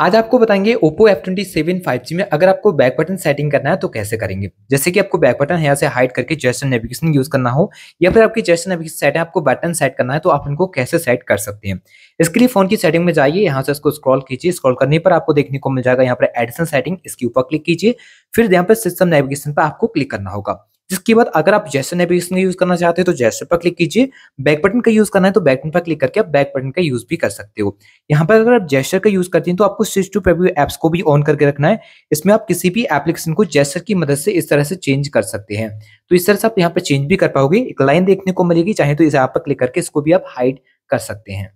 आज आपको बताएँगे Oppo F27 5G में अगर आपको बैक बटन सेटिंग करना है तो कैसे करेंगे? जैसे कि आपको बैक बटन यहाँ से हाइड करके जेस्टर नेविगेशन यूज़ करना हो, या फिर आपकी जेस्टर नेविगेशन सेट है, आपको बटन सेट करना है तो आप इनको कैसे सेट कर सकते हैं? इसके लिए फ़ोन की सेटिंग में जाइए, यहाँ से इसको स्क्रॉल कीजिए स्क्रॉल करने पर आपको देखने को मिल जाएगा यहाँ पर एडिशन सेटिंग इसके ऊपर क्लिक कीजिए, फिर यहाँ पर सिस्टम नेविगेशन पर आपको क्लिक करना होगा। जिसके बाद अगर आप जैसे नेविगेशन का यूज़ करना चाहते हैं तो जैसे पर क्लिक कीजिए। बैक बटन का यूज़ करना है तो बैक बटन पर क्लिक करके आप बैक बटन का यूज़ भी कर सकते हो। यहाँ पर अगर आप जेस्टर का यूज़ करते हैं तो आपको स्विच टू प्रीव्यू एप्स को भी ऑन करके रखना है। इसमें आप किसी भी एप्लीकेशन को जेस्टर की मदद से इस तरह से चेंज कर सकते हैं। तो इस तरह से आप यहाँ पर चेंज भी कर पाओगे। एक लाइन देखने को मिलेगी, चाहे तो इसे आप पर क्लिक करके इसको भी आप हाइड कर सकते हैं।